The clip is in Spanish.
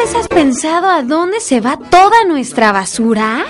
vez has pensado a dónde se va toda nuestra basura?